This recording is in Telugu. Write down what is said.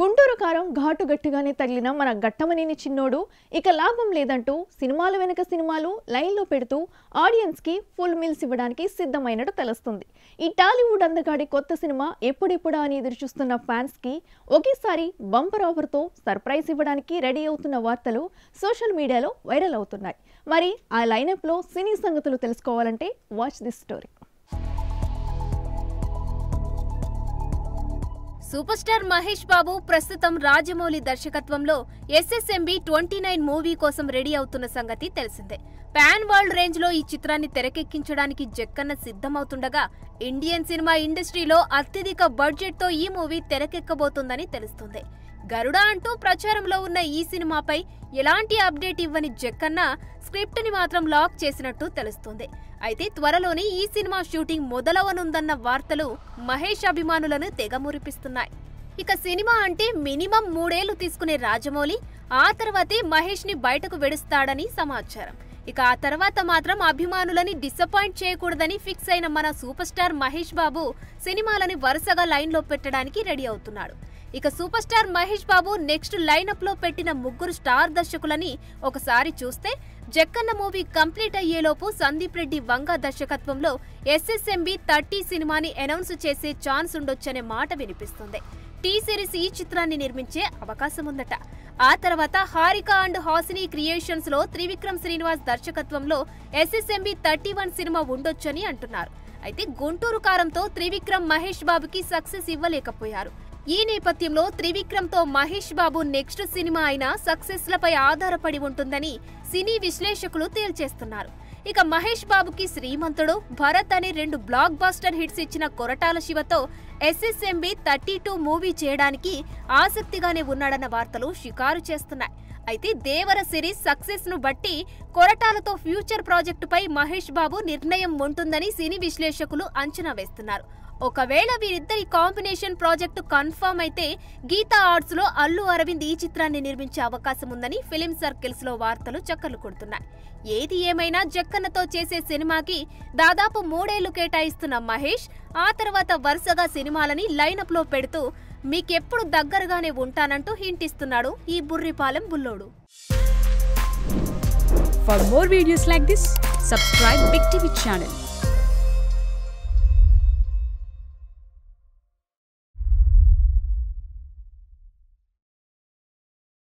గుంటూరు కారం ఘాటు గట్టిగానే తగిలిన మన గట్టమనేని చిన్నోడు. ఇక లాభం లేదంటూ సినిమాల వెనక సినిమాలు లైన్లో పెడుతూ ఆడియన్స్కి ఫుల్ మీల్స్ ఇవ్వడానికి సిద్ధమైనట్టు తెలుస్తుంది. ఈ టాలీవుడ్ అందగాడి కొత్త సినిమా ఎప్పుడెప్పుడా అని ఎదురుచూస్తున్న ఫ్యాన్స్కి ఒకేసారి బంపర్ ఆఫర్తో సర్ప్రైజ్ ఇవ్వడానికి రెడీ అవుతున్న వార్తలు సోషల్ మీడియాలో వైరల్ అవుతున్నాయి. మరి ఆ లైనప్లో సినీ సంగతులు తెలుసుకోవాలంటే watch this story. Super star Mahesh Babu ప్రస్తుతం రాజమౌళి దర్శకత్వంలో ఎస్ఎస్ఎంబి ట్వంటీ నైన్ మూవీ కోసం రెడీ అవుతున్న సంగతి తెలిసిందే. పాన్ వరల్డ్ రేంజ్లో ఈ చిత్రాన్ని తెరకెక్కించడానికి జక్కన్న సిద్ధమవుతుండగా ఇండియన్ సినిమా ఇండస్ట్రీలో అత్యధిక బడ్జెట్తో ఈ మూవీ తెరకెక్కబోతోందని తెలుస్తుంది. గరుడ అంటూ ప్రచారంలో ఉన్న ఈ సినిమాపై ఎలాంటి అప్డేట్ ఇవ్వని జక్కన్న స్క్రిప్ట్ని మాత్రం లాక్ చేసినట్టు తెలుస్తుంది. అయితే త్వరలోనే ఈ సినిమా షూటింగ్ మొదలవనుందన్న వార్తలు మహేష్ అభిమానులను తెగ మురిపిస్తున్నాయి ఇక సినిమా అంటే మినిమం మూడేళ్ళు తీసుకునే రాజమౌళి ఆ తర్వాతే మహేష్ని బయటకు వెడుస్తాడని సమాచారం. ఇక ఆ తర్వాత మాత్రం అభిమానులని డిసప్పాయింట్ చేయకూడదని ఫిక్స్ అయిన మన సూపర్ స్టార్ మహేష్ బాబు సినిమాలని వరుసగా లైన్లో పెట్టడానికి రెడీ అవుతున్నాడు. ఇక super star Mahesh Babu next లైనప్లో పెట్టిన ముగ్గురు స్టార్ దర్శకులని ఒకసారి చూస్తే జక్కన్న మూవీ కంప్లీట్ అయ్యేలోపు సందీప్ రెడ్డి వంగ దర్శకత్వంలో ఎస్ఎస్ఎంబి థర్టీ సినిమాని అనౌన్స్ చేసే ఛాన్స్ ఉండొచ్చనే మాట వినిపిస్తుంది. టీ సిరీస్ ఈ చిత్రాన్ని నిర్మించే అవకాశం ఉందట. ఆ తర్వాత హారిక అండ్ హాసిని క్రియేషన్స్లో త్రివిక్రమ్ శ్రీనివాస్ దర్శకత్వంలో ఎస్ఎస్ఎంబి థర్టీ వన్ సినిమా ఉండొచ్చని అంటున్నారు. అయితే గుంటూరు కారంతో త్రివిక్రమ్ మహేష్ బాబుకి సక్సెస్ ఇవ్వలేకపోయారు. ఈ నేపథ్యంలో త్రివిక్రమ్తో మహేష్ బాబు నెక్స్ట్ సినిమా అయిన సక్సెస్ లపై ఆధారపడి ఉంటుందని సినీ విశ్లేషకులు తేల్చేస్తున్నారు. ఇక మహేష్ బాబుకి శ్రీమంతుడు భరత్ అని రెండు బ్లాక్ బాస్టర్ హిట్స్ ఇచ్చిన కొరటాల శివతో ఎస్ఎస్ఎంబి థర్టీ టూ మూవీ చేయడానికి ఆసక్తిగానే ఉన్నాడన్న వార్తలు షికారు చేస్తున్నాయి. అయితే దేవర సిరీస్ సక్సెస్ను బట్టి కొరటాలతో ఫ్యూచర్ ప్రాజెక్టుపై మహేష్ బాబు నిర్ణయం ఉంటుందని సినీ విశ్లేషకులు అంచనా వేస్తున్నారు. ఒకవేళ వీరిద్దరి కాంబినేషన్ ప్రాజెక్టు కన్ఫర్మ్ అయితే గీతా ఆర్ట్స్లో అల్లు అరవింద్ ఈ చిత్రాన్ని నిర్మించే అవకాశం ఉందని ఫిలిం సర్కిల్స్లో వార్తలు చక్కర్లు కొడుతున్నాయి. ఏది ఏమైనా జక్కన్నతో చేసే సినిమాకి దాదాపు మూడేళ్ళు కేటాయిస్తున్న మహేష్ ఆ తర్వాత వరుసగా సినిమాలని లైనప్లో పెడుతూ మీకెప్పుడు దగ్గరగానే ఉంటానంటూ హింటిస్తున్నాడు ఈ Burripalem Bullodu. For more videos like this subscribe big TV